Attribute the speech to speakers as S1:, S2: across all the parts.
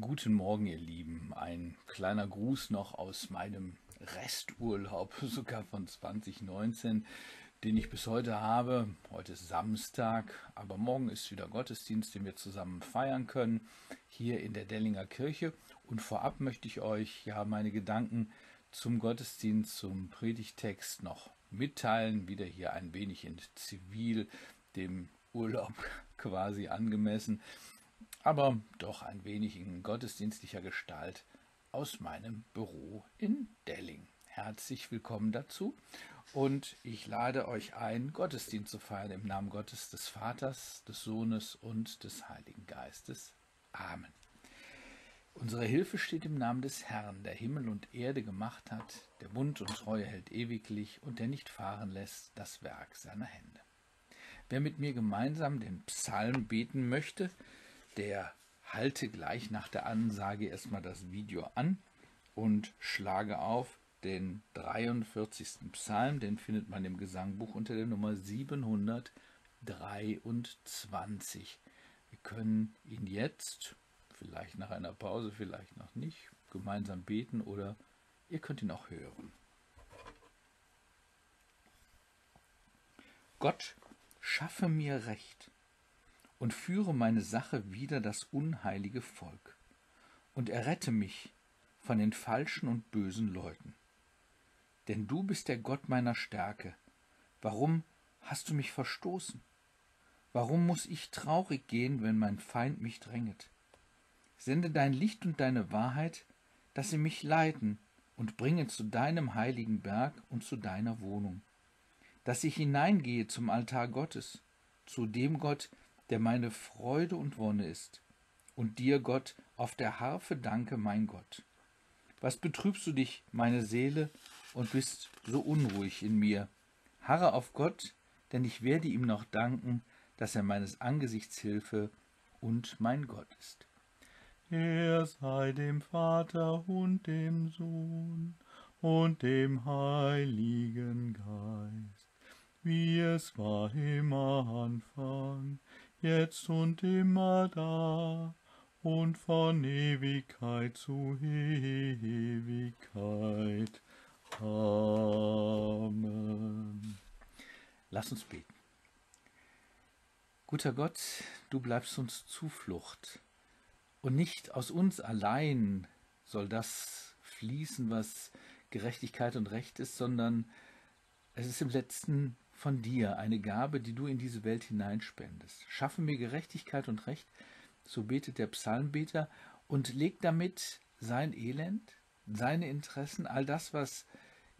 S1: Guten Morgen, ihr Lieben. Ein kleiner Gruß noch aus meinem Resturlaub, sogar von 2019, den ich bis heute habe. Heute ist Samstag, aber morgen ist wieder Gottesdienst, den wir zusammen feiern können, hier in der Dellinger Kirche. Und vorab möchte ich euch ja meine Gedanken zum Gottesdienst, zum Predigtext noch mitteilen. Wieder hier ein wenig in Zivil, dem Urlaub quasi angemessen aber doch ein wenig in gottesdienstlicher Gestalt aus meinem Büro in Delling. Herzlich willkommen dazu und ich lade euch ein, Gottesdienst zu feiern im Namen Gottes des Vaters, des Sohnes und des Heiligen Geistes. Amen. Unsere Hilfe steht im Namen des Herrn, der Himmel und Erde gemacht hat, der Bund und Treue hält ewiglich und der nicht fahren lässt das Werk seiner Hände. Wer mit mir gemeinsam den Psalm beten möchte, der halte gleich nach der Ansage erstmal das Video an und schlage auf den 43. Psalm, den findet man im Gesangbuch unter der Nummer 723. Wir können ihn jetzt, vielleicht nach einer Pause, vielleicht noch nicht, gemeinsam beten oder ihr könnt ihn auch hören. Gott, schaffe mir Recht und führe meine Sache wider das unheilige Volk und errette mich von den falschen und bösen Leuten. Denn du bist der Gott meiner Stärke. Warum hast du mich verstoßen? Warum muss ich traurig gehen, wenn mein Feind mich dränget? Sende dein Licht und deine Wahrheit, dass sie mich leiten und bringe zu deinem heiligen Berg und zu deiner Wohnung, dass ich hineingehe zum Altar Gottes, zu dem Gott, der meine Freude und Wonne ist, und dir, Gott, auf der Harfe danke, mein Gott. Was betrübst du dich, meine Seele, und bist so unruhig in mir? Harre auf Gott, denn ich werde ihm noch danken, dass er meines Angesichts Hilfe und mein Gott ist.
S2: Er sei dem Vater und dem Sohn und dem Heiligen Geist, wie es war im Anfang, jetzt und immer da und von Ewigkeit zu Ewigkeit. Amen.
S1: Lass uns beten. Guter Gott, du bleibst uns Zuflucht. Und nicht aus uns allein soll das fließen, was Gerechtigkeit und Recht ist, sondern es ist im letzten von dir, eine Gabe, die du in diese Welt hineinspendest. Schaffe mir Gerechtigkeit und Recht, so betet der Psalmbeter und legt damit sein Elend, seine Interessen, all das, was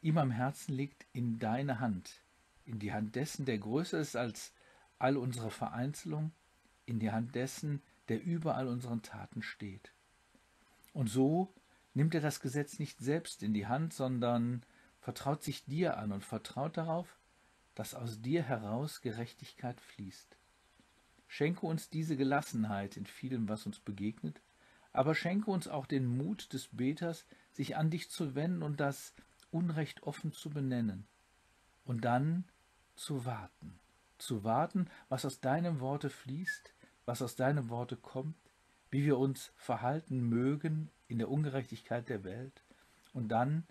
S1: ihm am Herzen liegt, in deine Hand, in die Hand dessen, der größer ist als all unsere Vereinzelung, in die Hand dessen, der über all unseren Taten steht. Und so nimmt er das Gesetz nicht selbst in die Hand, sondern vertraut sich dir an und vertraut darauf, dass aus dir heraus Gerechtigkeit fließt. Schenke uns diese Gelassenheit in vielem, was uns begegnet, aber schenke uns auch den Mut des Beters, sich an dich zu wenden und das Unrecht offen zu benennen. Und dann zu warten, zu warten, was aus deinem Worte fließt, was aus deinem Worte kommt, wie wir uns verhalten mögen in der Ungerechtigkeit der Welt, und dann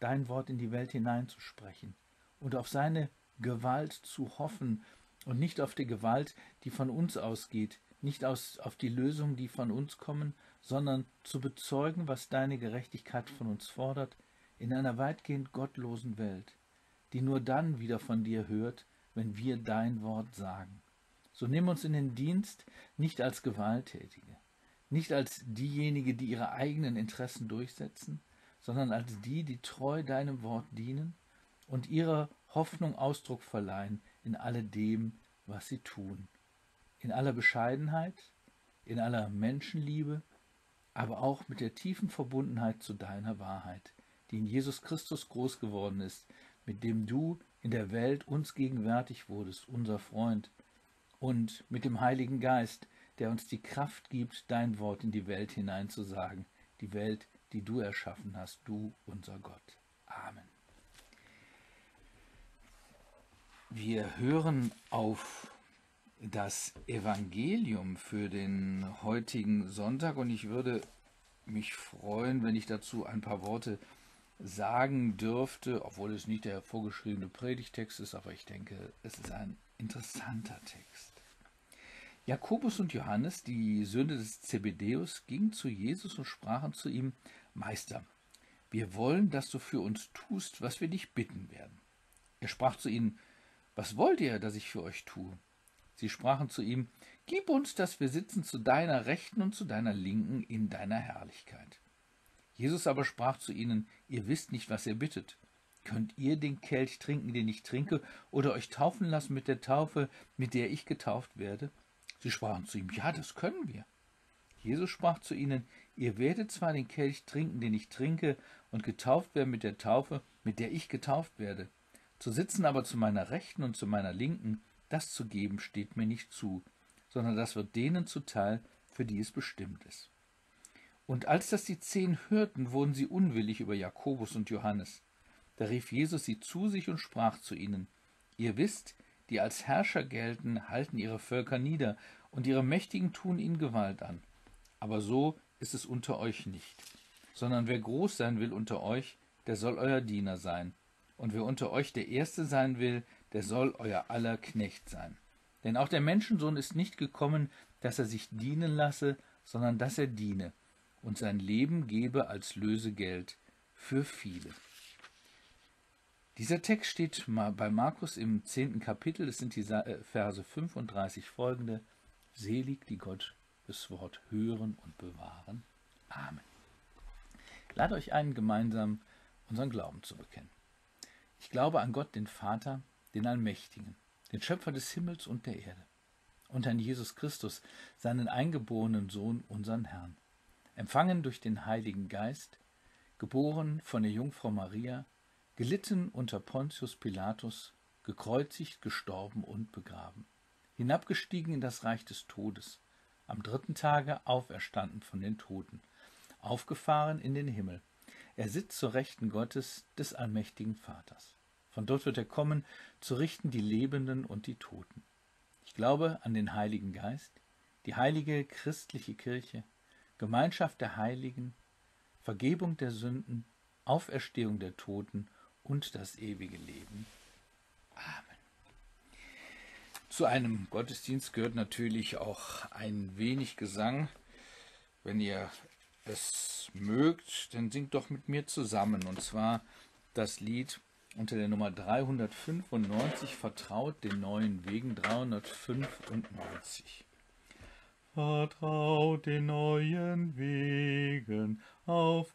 S1: dein Wort in die Welt hineinzusprechen und auf seine Gewalt zu hoffen und nicht auf die Gewalt, die von uns ausgeht, nicht aus, auf die Lösungen, die von uns kommen, sondern zu bezeugen, was deine Gerechtigkeit von uns fordert, in einer weitgehend gottlosen Welt, die nur dann wieder von dir hört, wenn wir dein Wort sagen. So nimm uns in den Dienst nicht als Gewalttätige, nicht als diejenige, die ihre eigenen Interessen durchsetzen, sondern als die, die treu deinem Wort dienen und ihrer Hoffnung Ausdruck verleihen in alledem, was sie tun. In aller Bescheidenheit, in aller Menschenliebe, aber auch mit der tiefen Verbundenheit zu deiner Wahrheit, die in Jesus Christus groß geworden ist, mit dem du in der Welt uns gegenwärtig wurdest, unser Freund, und mit dem Heiligen Geist, der uns die Kraft gibt, dein Wort in die Welt hineinzusagen, die Welt, die du erschaffen hast, du unser Gott. Amen. Wir hören auf das Evangelium für den heutigen Sonntag und ich würde mich freuen, wenn ich dazu ein paar Worte sagen dürfte, obwohl es nicht der vorgeschriebene Predigtext ist, aber ich denke, es ist ein interessanter Text. Jakobus und Johannes, die Söhne des Zebedeus, gingen zu Jesus und sprachen zu ihm, Meister, wir wollen, dass du für uns tust, was wir dich bitten werden. Er sprach zu ihnen, Was wollt ihr, dass ich für euch tue? Sie sprachen zu ihm, Gib uns, dass wir sitzen zu deiner Rechten und zu deiner Linken in deiner Herrlichkeit. Jesus aber sprach zu ihnen, Ihr wisst nicht, was ihr bittet. Könnt ihr den Kelch trinken, den ich trinke, oder euch taufen lassen mit der Taufe, mit der ich getauft werde? Sie sprachen zu ihm, Ja, das können wir. Jesus sprach zu ihnen, Ihr werdet zwar den Kelch trinken, den ich trinke, und getauft werden mit der Taufe, mit der ich getauft werde. Zu sitzen aber zu meiner Rechten und zu meiner Linken, das zu geben steht mir nicht zu, sondern das wird denen zuteil, für die es bestimmt ist. Und als das die zehn hörten, wurden sie unwillig über Jakobus und Johannes. Da rief Jesus sie zu sich und sprach zu ihnen, Ihr wisst, die als Herrscher gelten, halten ihre Völker nieder, und ihre Mächtigen tun ihnen Gewalt an. Aber so ist es unter euch nicht. Sondern wer groß sein will unter euch, der soll euer Diener sein. Und wer unter euch der Erste sein will, der soll euer aller Knecht sein. Denn auch der Menschensohn ist nicht gekommen, dass er sich dienen lasse, sondern dass er diene und sein Leben gebe als Lösegeld für viele. Dieser Text steht bei Markus im zehnten Kapitel, es sind die äh, Verse 35 folgende. Selig, die Gott das Wort hören und bewahren. Amen. Lade euch ein, gemeinsam unseren Glauben zu bekennen. Ich glaube an Gott, den Vater, den Allmächtigen, den Schöpfer des Himmels und der Erde, und an Jesus Christus, seinen eingeborenen Sohn, unseren Herrn, empfangen durch den Heiligen Geist, geboren von der Jungfrau Maria, gelitten unter Pontius Pilatus, gekreuzigt, gestorben und begraben, hinabgestiegen in das Reich des Todes, am dritten Tage auferstanden von den Toten, aufgefahren in den Himmel. Er sitzt zur Rechten Gottes des allmächtigen Vaters. Von dort wird er kommen, zu richten die Lebenden und die Toten. Ich glaube an den Heiligen Geist, die heilige christliche Kirche, Gemeinschaft der Heiligen, Vergebung der Sünden, Auferstehung der Toten und das ewige Leben. Amen. Zu einem Gottesdienst gehört natürlich auch ein wenig Gesang. Wenn ihr es mögt, dann singt doch mit mir zusammen. Und zwar das Lied unter der Nummer 395 Vertraut den neuen Wegen 395.
S2: Vertraut den neuen Wegen, auf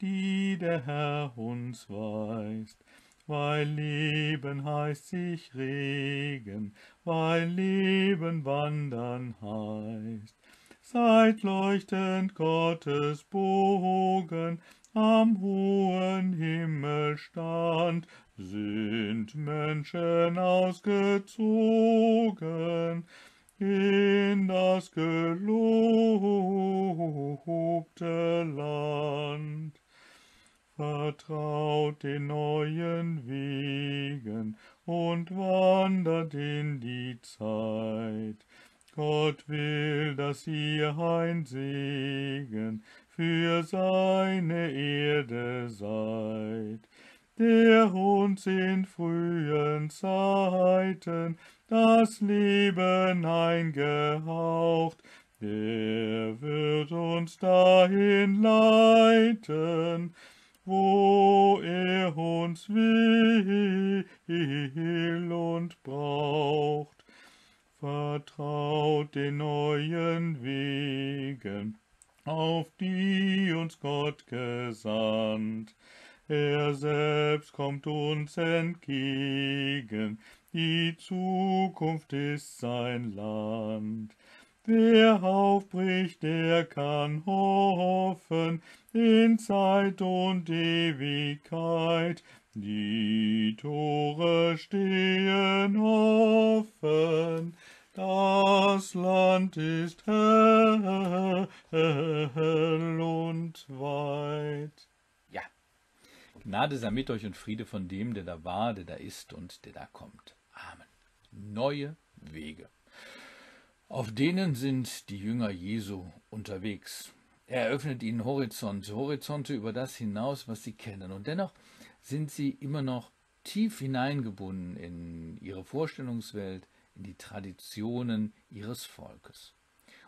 S2: die der Herr uns weist weil Leben heißt sich regen, weil Leben wandern heißt. Seid leuchtend Gottes Bogen am hohen Himmelstand, sind Menschen ausgezogen in das gelobte Land. Vertraut den neuen Wegen und wandert in die Zeit. Gott will, dass ihr ein Segen für seine Erde seid, der uns in frühen Zeiten das Leben eingehaucht, der wird uns dahin leiten, wo er uns will und braucht. Vertraut den neuen Wegen, auf die uns Gott gesandt. Er selbst kommt uns entgegen, die Zukunft ist sein Land. Wer aufbricht, der kann hoffen in Zeit und Ewigkeit. Die Tore stehen offen, das Land ist hell und weit.
S1: Ja, Gnade sei mit euch und Friede von dem, der da war, der da ist und der da kommt. Amen. Neue Wege. Auf denen sind die Jünger Jesu unterwegs. Er eröffnet ihnen Horizonte, Horizonte über das hinaus, was sie kennen. Und dennoch sind sie immer noch tief hineingebunden in ihre Vorstellungswelt, in die Traditionen ihres Volkes.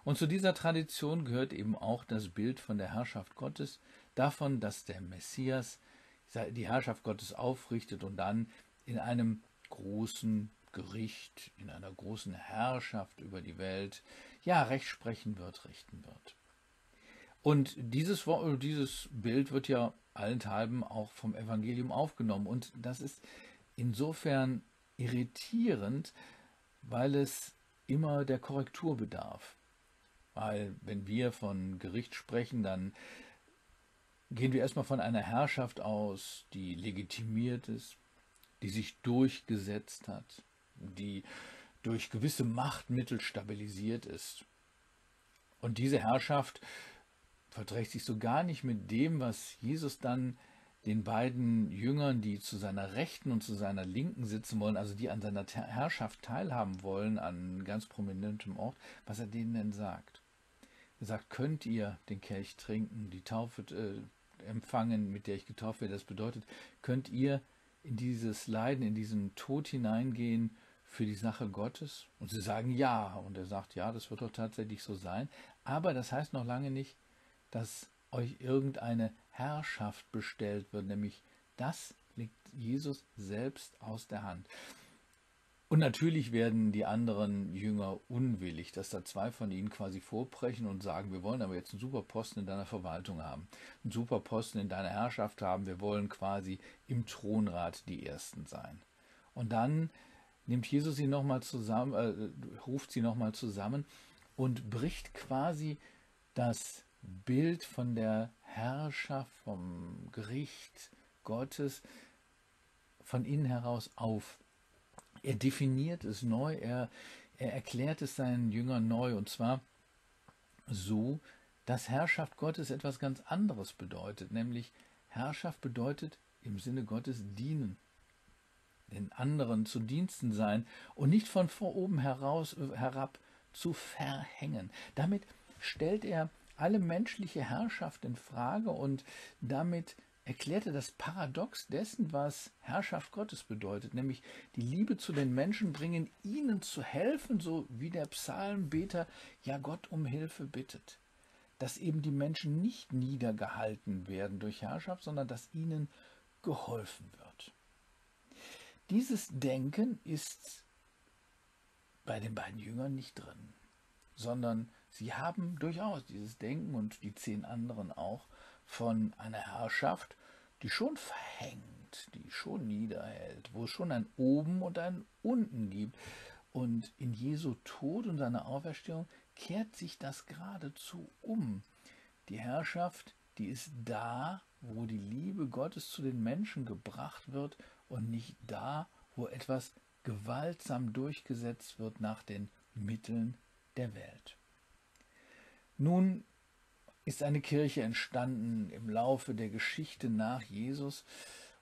S1: Und zu dieser Tradition gehört eben auch das Bild von der Herrschaft Gottes, davon, dass der Messias die Herrschaft Gottes aufrichtet und dann in einem großen Gericht, in einer großen Herrschaft über die Welt, ja, Recht sprechen wird, richten wird. Und dieses, dieses Bild wird ja allenthalben auch vom Evangelium aufgenommen. Und das ist insofern irritierend, weil es immer der Korrektur bedarf. Weil wenn wir von Gericht sprechen, dann gehen wir erstmal von einer Herrschaft aus, die legitimiert ist, die sich durchgesetzt hat, die durch gewisse Machtmittel stabilisiert ist. Und diese Herrschaft verträgt sich so gar nicht mit dem, was Jesus dann den beiden Jüngern, die zu seiner Rechten und zu seiner Linken sitzen wollen, also die an seiner Herrschaft teilhaben wollen, an ganz prominentem Ort, was er denen denn sagt. Er sagt, könnt ihr den Kelch trinken, die Taufe äh, empfangen, mit der ich getauft werde. Das bedeutet, könnt ihr in dieses Leiden, in diesen Tod hineingehen für die Sache Gottes? Und sie sagen ja. Und er sagt, ja, das wird doch tatsächlich so sein. Aber das heißt noch lange nicht, dass euch irgendeine Herrschaft bestellt wird, nämlich das liegt Jesus selbst aus der Hand. Und natürlich werden die anderen Jünger unwillig, dass da zwei von ihnen quasi vorbrechen und sagen, wir wollen aber jetzt einen super Posten in deiner Verwaltung haben, einen super Posten in deiner Herrschaft haben, wir wollen quasi im Thronrat die Ersten sein. Und dann nimmt Jesus sie nochmal zusammen, äh, ruft sie nochmal zusammen und bricht quasi das Bild von der Herrschaft, vom Gericht Gottes von innen heraus auf. Er definiert es neu, er, er erklärt es seinen Jüngern neu und zwar so, dass Herrschaft Gottes etwas ganz anderes bedeutet, nämlich Herrschaft bedeutet im Sinne Gottes dienen, den anderen zu Diensten sein und nicht von vor oben heraus, herab zu verhängen. Damit stellt er alle menschliche Herrschaft in Frage und damit erklärte das Paradox dessen, was Herrschaft Gottes bedeutet, nämlich die Liebe zu den Menschen bringen, ihnen zu helfen, so wie der Psalmbeter ja Gott um Hilfe bittet. Dass eben die Menschen nicht niedergehalten werden durch Herrschaft, sondern dass ihnen geholfen wird. Dieses Denken ist bei den beiden Jüngern nicht drin, sondern Sie haben durchaus dieses Denken und die zehn anderen auch von einer Herrschaft, die schon verhängt, die schon niederhält, wo es schon ein Oben und ein Unten gibt. Und in Jesu Tod und seiner Auferstehung kehrt sich das geradezu um. Die Herrschaft, die ist da, wo die Liebe Gottes zu den Menschen gebracht wird und nicht da, wo etwas gewaltsam durchgesetzt wird nach den Mitteln der Welt. Nun ist eine Kirche entstanden im Laufe der Geschichte nach Jesus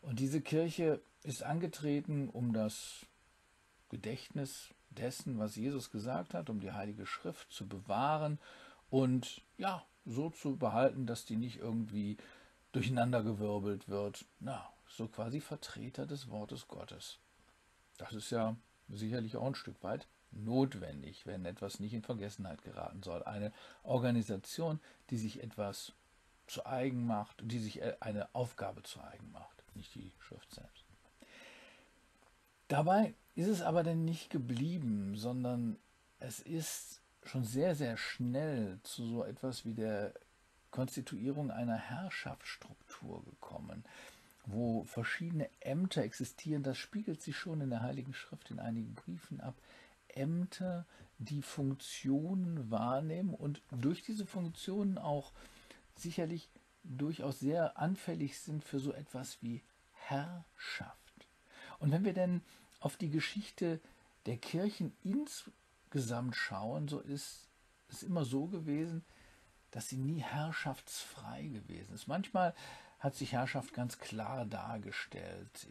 S1: und diese Kirche ist angetreten, um das Gedächtnis dessen, was Jesus gesagt hat, um die Heilige Schrift zu bewahren und ja, so zu behalten, dass die nicht irgendwie durcheinandergewirbelt wird. Na, so quasi Vertreter des Wortes Gottes. Das ist ja sicherlich auch ein Stück weit notwendig, wenn etwas nicht in Vergessenheit geraten soll. Eine Organisation, die sich etwas zu eigen macht, die sich äh, eine Aufgabe zu eigen macht, nicht die Schrift selbst. Dabei ist es aber denn nicht geblieben, sondern es ist schon sehr, sehr schnell zu so etwas wie der Konstituierung einer Herrschaftsstruktur gekommen, wo verschiedene Ämter existieren. Das spiegelt sich schon in der Heiligen Schrift in einigen Briefen ab. Ämter, die Funktionen wahrnehmen und durch diese Funktionen auch sicherlich durchaus sehr anfällig sind für so etwas wie Herrschaft. Und wenn wir denn auf die Geschichte der Kirchen insgesamt schauen, so ist es immer so gewesen, dass sie nie herrschaftsfrei gewesen ist. Manchmal hat sich Herrschaft ganz klar dargestellt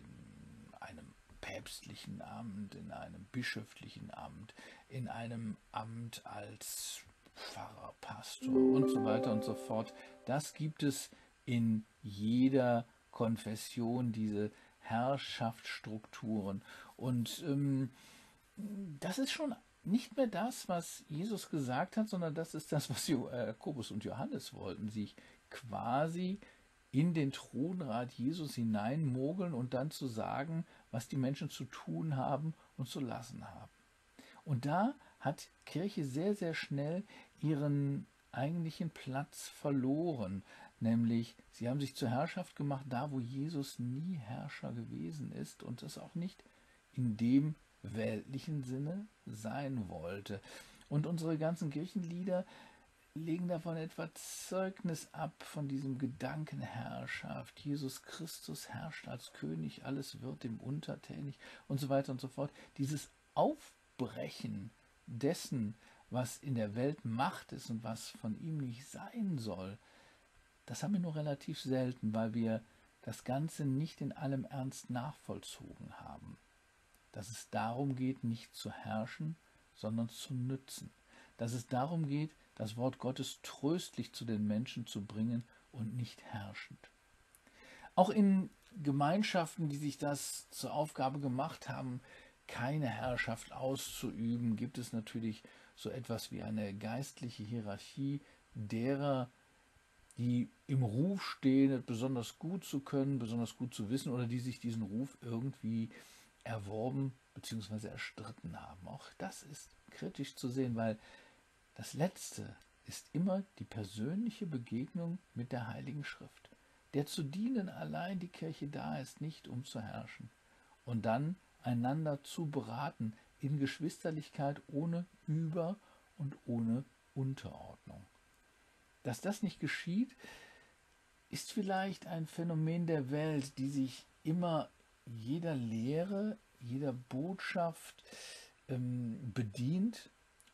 S1: päpstlichen Amt, in einem bischöflichen Amt, in einem Amt als Pfarrer, Pastor und so weiter und so fort. Das gibt es in jeder Konfession, diese Herrschaftsstrukturen. Und ähm, das ist schon nicht mehr das, was Jesus gesagt hat, sondern das ist das, was äh, Jakobus und Johannes wollten, sich quasi in den Thronrat Jesus hineinmogeln und dann zu sagen, was die Menschen zu tun haben und zu lassen haben. Und da hat Kirche sehr, sehr schnell ihren eigentlichen Platz verloren, nämlich sie haben sich zur Herrschaft gemacht, da wo Jesus nie Herrscher gewesen ist und das auch nicht in dem weltlichen Sinne sein wollte. Und unsere ganzen Kirchenlieder legen davon etwa Zeugnis ab von diesem Gedankenherrschaft. Jesus Christus herrscht als König, alles wird ihm untertänig und so weiter und so fort. Dieses Aufbrechen dessen, was in der Welt Macht ist und was von ihm nicht sein soll, das haben wir nur relativ selten, weil wir das Ganze nicht in allem Ernst nachvollzogen haben. Dass es darum geht, nicht zu herrschen, sondern zu nützen. Dass es darum geht, das Wort Gottes tröstlich zu den Menschen zu bringen und nicht herrschend. Auch in Gemeinschaften, die sich das zur Aufgabe gemacht haben, keine Herrschaft auszuüben, gibt es natürlich so etwas wie eine geistliche Hierarchie derer, die im Ruf stehen, besonders gut zu können, besonders gut zu wissen oder die sich diesen Ruf irgendwie erworben bzw. erstritten haben. Auch das ist kritisch zu sehen, weil das Letzte ist immer die persönliche Begegnung mit der Heiligen Schrift, der zu dienen allein die Kirche da ist, nicht um zu herrschen, und dann einander zu beraten in Geschwisterlichkeit ohne Über- und ohne Unterordnung. Dass das nicht geschieht, ist vielleicht ein Phänomen der Welt, die sich immer jeder Lehre, jeder Botschaft ähm, bedient,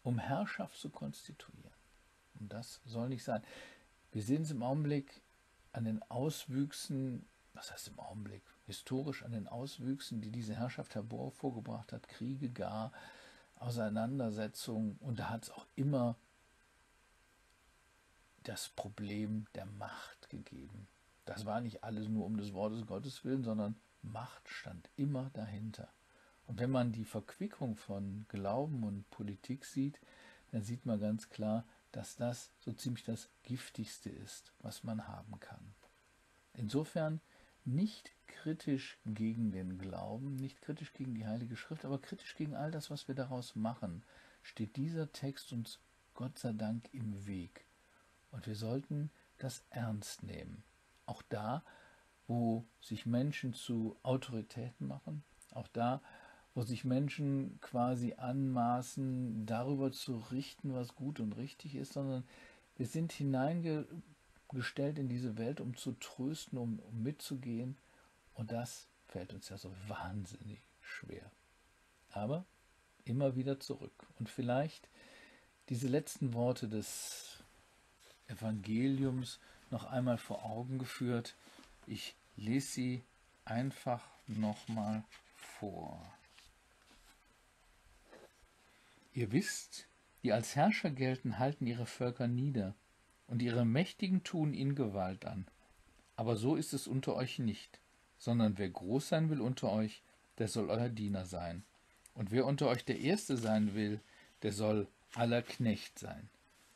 S1: um Herrschaft zu konstituieren. Und das soll nicht sein. Wir sehen es im Augenblick an den Auswüchsen, was heißt im Augenblick, historisch an den Auswüchsen, die diese Herrschaft hervorgebracht hat, Kriege gar, Auseinandersetzungen. Und da hat es auch immer das Problem der Macht gegeben. Das war nicht alles nur um des Wortes Gottes willen, sondern Macht stand immer dahinter. Und wenn man die Verquickung von Glauben und Politik sieht, dann sieht man ganz klar, dass das so ziemlich das Giftigste ist, was man haben kann. Insofern nicht kritisch gegen den Glauben, nicht kritisch gegen die Heilige Schrift, aber kritisch gegen all das, was wir daraus machen, steht dieser Text uns Gott sei Dank im Weg. Und wir sollten das ernst nehmen. Auch da, wo sich Menschen zu Autoritäten machen, auch da, wo sich Menschen quasi anmaßen, darüber zu richten, was gut und richtig ist, sondern wir sind hineingestellt in diese Welt, um zu trösten, um, um mitzugehen. Und das fällt uns ja so wahnsinnig schwer. Aber immer wieder zurück. Und vielleicht diese letzten Worte des Evangeliums noch einmal vor Augen geführt. Ich lese sie einfach nochmal vor. Ihr wisst, die als Herrscher gelten, halten ihre Völker nieder, und ihre Mächtigen tun ihnen Gewalt an. Aber so ist es unter euch nicht, sondern wer groß sein will unter euch, der soll euer Diener sein. Und wer unter euch der Erste sein will, der soll aller Knecht sein.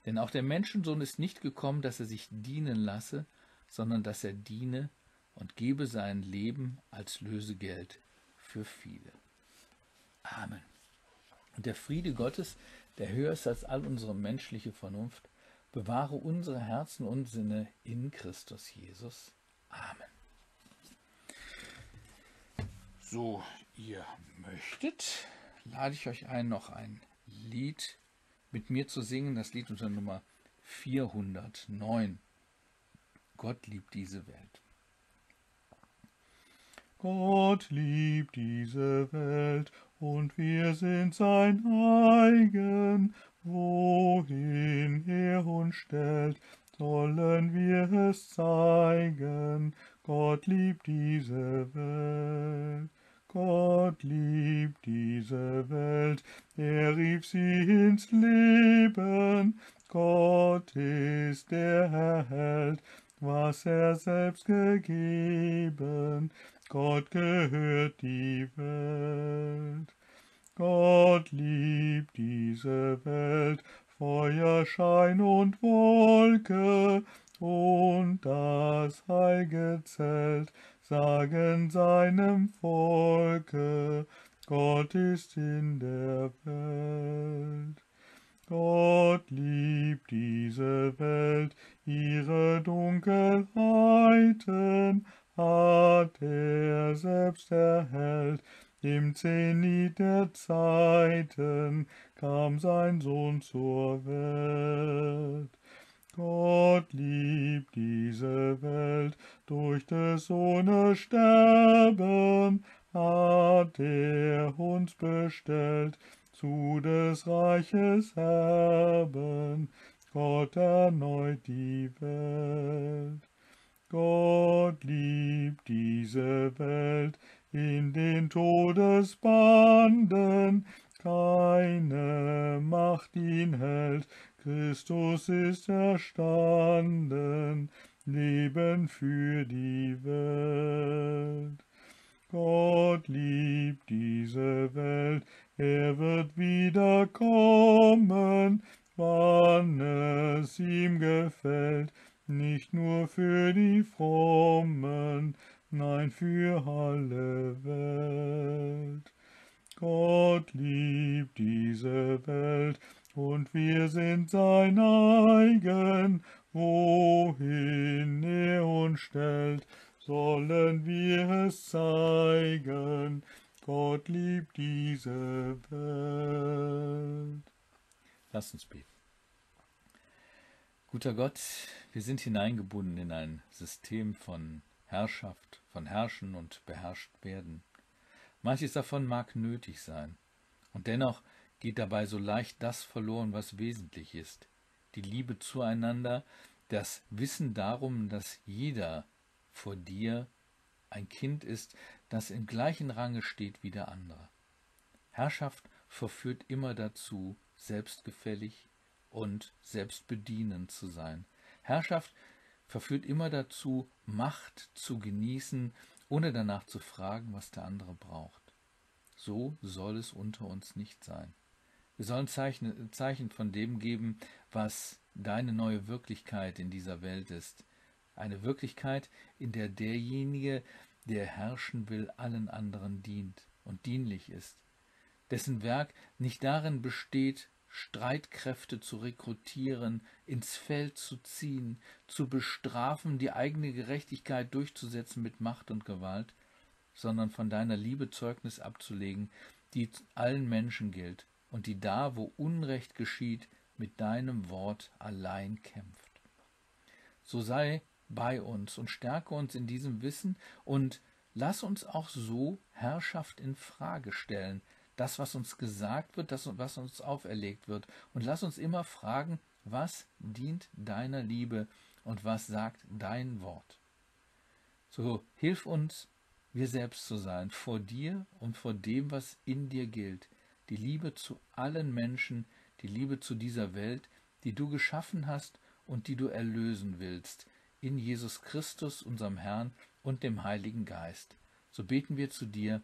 S1: Denn auch der Menschensohn ist nicht gekommen, dass er sich dienen lasse, sondern dass er diene und gebe sein Leben als Lösegeld für viele. Amen. Und der Friede Gottes, der höher ist als all unsere menschliche Vernunft, bewahre unsere Herzen und Sinne in Christus Jesus. Amen. So, ihr möchtet, lade ich euch ein, noch ein Lied mit mir zu singen, das Lied unter Nummer 409. Gott liebt diese Welt.
S2: Gott liebt diese Welt und wir sind sein eigen. Wohin er uns stellt, sollen wir es zeigen. Gott liebt diese Welt. Gott liebt diese Welt, er rief sie ins Leben. Gott ist der Held, was er selbst gegeben. Gott gehört die Welt. Gott liebt diese Welt, Feuer, Schein und Wolke und das heilige Zelt sagen seinem Volke, Gott ist in der Welt. Gott liebt diese Welt, ihre Dunkelheiten hat er selbst erhellt. Im Zenit der Zeiten kam sein Sohn zur Welt. Gott liebt diese Welt, durch des Sohnes Sterben hat er uns bestellt, zu des Reiches Erben. Gott erneut die Welt. Gott liebt diese Welt, in den Todesbanden keine Macht ihn hält, Christus ist erstanden, Leben für die Welt. Gott liebt diese Welt, er wird wiederkommen, wann es ihm gefällt, nicht nur für die Frommen, nein für alle Welt. Gott liebt diese Welt, und wir sind sein eigen, wohin er uns stellt, sollen wir es zeigen. Gott liebt diese Welt.
S1: Lass uns beten. Guter Gott, wir sind hineingebunden in ein System von Herrschaft, von Herrschen und beherrscht werden. Manches davon mag nötig sein, und dennoch geht dabei so leicht das verloren, was wesentlich ist. Die Liebe zueinander, das Wissen darum, dass jeder vor dir ein Kind ist, das im gleichen Range steht wie der andere. Herrschaft verführt immer dazu, selbstgefällig und selbstbedienend zu sein. Herrschaft verführt immer dazu, Macht zu genießen, ohne danach zu fragen, was der andere braucht. So soll es unter uns nicht sein. Wir sollen Zeichen, von dem geben, was deine neue Wirklichkeit in dieser Welt ist. Eine Wirklichkeit, in der derjenige, der herrschen will, allen anderen dient und dienlich ist. Dessen Werk nicht darin besteht, Streitkräfte zu rekrutieren, ins Feld zu ziehen, zu bestrafen, die eigene Gerechtigkeit durchzusetzen mit Macht und Gewalt, sondern von deiner Liebe Zeugnis abzulegen, die allen Menschen gilt und die da, wo Unrecht geschieht, mit deinem Wort allein kämpft. So sei bei uns und stärke uns in diesem Wissen und lass uns auch so Herrschaft in Frage stellen, das, was uns gesagt wird, das, was uns auferlegt wird, und lass uns immer fragen, was dient deiner Liebe und was sagt dein Wort. So hilf uns, wir selbst zu sein, vor dir und vor dem, was in dir gilt, die Liebe zu allen Menschen, die Liebe zu dieser Welt, die du geschaffen hast und die du erlösen willst, in Jesus Christus, unserem Herrn und dem Heiligen Geist. So beten wir zu dir,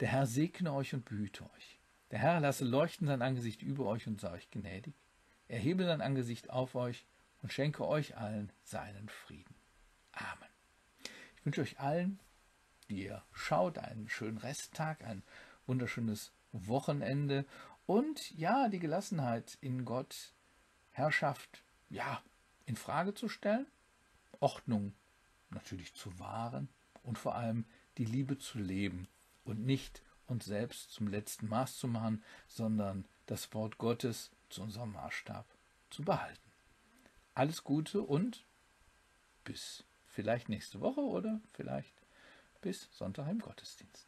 S1: Der Herr segne euch und behüte euch. Der Herr lasse leuchten sein Angesicht über euch und sei euch gnädig. Er hebe sein Angesicht auf euch und schenke euch allen seinen Frieden. Amen. Ich wünsche euch allen, die ihr schaut, einen schönen Resttag, ein wunderschönes Wochenende und ja, die Gelassenheit in Gott, Herrschaft, ja, in Frage zu stellen, Ordnung natürlich zu wahren und vor allem die Liebe zu leben und nicht uns selbst zum letzten Maß zu machen, sondern das Wort Gottes zu unserem Maßstab zu behalten. Alles Gute und bis vielleicht nächste Woche oder vielleicht bis Sonntag im Gottesdienst.